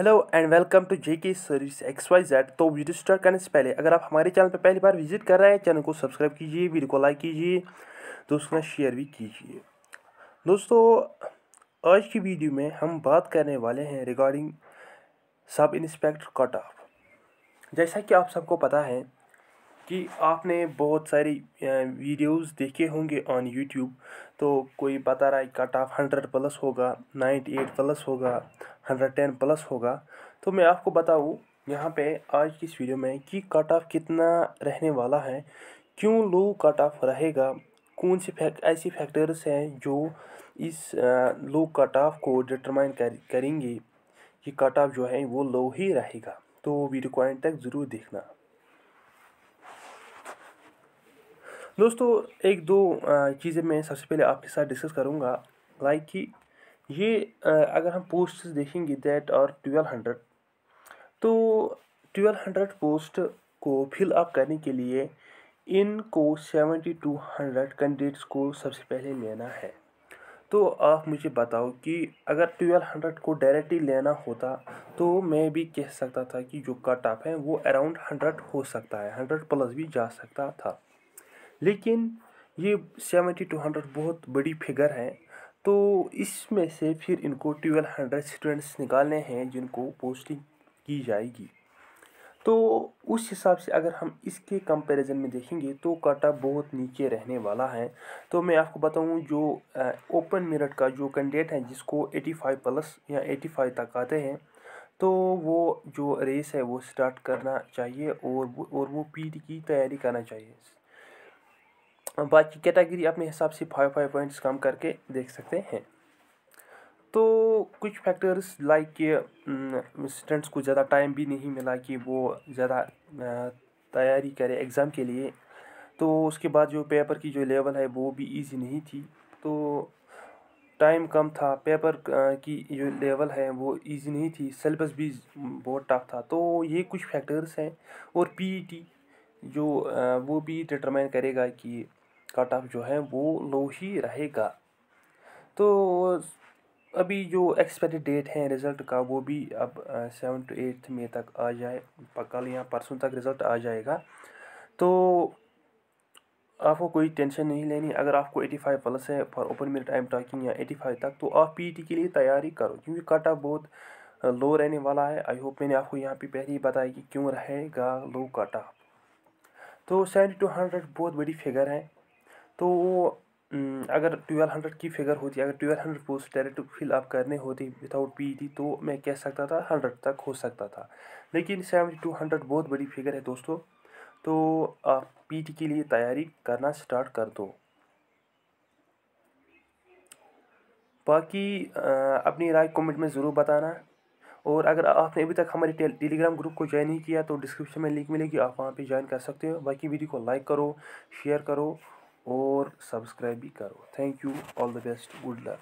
Hello and welcome to J K service X Y Z तो video start करने से पहले, अगर आप हमारे चैनल पर पहली बार विज़िट कर रहे हैं चैनल को सब्सक्राइब कीजिए वीडियो को लाइक कीजिए, दोस्तों ने शेयर भी कीजिए। दोस्तों, आज की वीडियो में हम बात करने वाले हैं regarding sub inspector cut off जैसा कि आप सबको पता है कि आपने बहुत सारी वीडियोस देखे होंगे ऑन यूट्यूब तो कोई बता रहा है कट ऑफ़ हंड्रेड प्लस होगा नाइन्टी एट प्लस होगा हंड्रेड टेन प्लस होगा। तो मैं आपको बताऊँ, यहाँ पे आज की इस वीडियो में कि कट ऑफ़ कितना रहने वाला है, क्यों लो कट ऑफ़ रहेगा, कौन सी फैक्ट ऐसी फैक्टर्स हैं जो इस लो कट ऑफ़ को डिटरमाइन कर, करेंगे कि कट ऑफ़ जो है वो लो ही रहेगा। तो वीडियो को एंड तक ज़रूर देखना। दोस्तों, एक दो चीज़ें मैं सबसे पहले आपके साथ डिस्कस करूँगा। लाइक कि ये अगर हम पोस्ट देखेंगे दैट और ट्वेल्व हंड्रेड तो ट्वेल्व हंड्रेड पोस्ट को फिल अप करने के लिए इनको सेवेंटी टू हंड्रेड कैंडिडेट्स को सबसे पहले लेना है। तो आप मुझे बताओ कि अगर ट्वेल्व हंड्रेड को डायरेक्टली लेना होता तो मैं भी कह सकता था कि जो कट ऑफ़ है, वो अराउंड हंड्रेड हो सकता है हंड्रेड प्लस भी जा सकता था। लेकिन ये सेवेंटी टू हंड्रेड बहुत बड़ी फिगर है। तो इसमें से फिर इनको ट्वेल्व हंड्रेड स्टूडेंट्स निकालने हैं, जिनको पोस्टिंग की जाएगी। तो उस हिसाब से अगर हम इसके कंपैरिजन में देखेंगे तो काटा बहुत नीचे रहने वाला है। तो मैं आपको बताऊँ, जो ओपन मेरिट का जो कैंडिडेट है, जिसको 85 प्लस या 85 तक आते हैं तो वो जो रेस है, वो स्टार्ट करना चाहिए और वो और वो पीटी की तैयारी करना चाहिए। बाकी कैटेगरी, अपने हिसाब से फाइव फाइव पॉइंट्स कम करके देख सकते हैं। तो कुछ फैक्टर्स लाइक कि स्टूडेंट्स को ज़्यादा टाइम भी नहीं मिला कि वो ज़्यादा तैयारी करे एग्ज़ाम के लिए। तो उसके बाद जो पेपर की जो लेवल है, वो भी इजी नहीं थी। तो टाइम कम था। पेपर की जो लेवल है, वो इजी नहीं थी। सिलेबस भी बहुत टफ था। तो ये कुछ फैक्टर्स हैं। और पीईटी e जो वो भी डिटरमाइन करेगा कि कट ऑफ़ जो है वो लो ही रहेगा। तो अभी जो एक्सपेक्टेड डेट है रिज़ल्ट का वो भी अब सेवन टू एट्थ मे तक आ जाए। कल या परसों तक रिज़ल्ट आ जाएगा। तो आपको कोई टेंशन नहीं लेनी। अगर आपको 85 प्लस है for open merit time talking या 85 तक तो आप पीटी के लिए तैयारी करो। क्योंकि कट ऑफ़ बहुत लो रहने वाला है। आई होप मैंने आपको यहाँ पे पहले ही बताया कि क्यों रहेगा लो कट ऑफ़ तो सेवेंटी टू हंड्रेड बहुत बड़ी फिगर है। तो अगर ट्वेल्व हंड्रेड की फिगर होती, अगर twelve hundred post direct fill up करने होती विदाउट पी तो मैं कह सकता था हंड्रेड तक हो सकता था। लेकिन सेवेंटी टू हंड्रेड बहुत बड़ी फिगर है दोस्तों तो आप पी के लिए तैयारी करना स्टार्ट कर दो। बाकी अपनी राय कमेंट में ज़रूर बताना। और अगर आपने अभी तक हमारे टेलीग्राम ग्रुप को ज्वाइन नहीं किया तो डिस्क्रिप्शन में लिंक मिलेगी, आप वहाँ पे ज्वाइन कर सकते हो। बाकी वीडियो को लाइक करो, शेयर करो और सब्सक्राइब भी करो। Thank you all the best good luck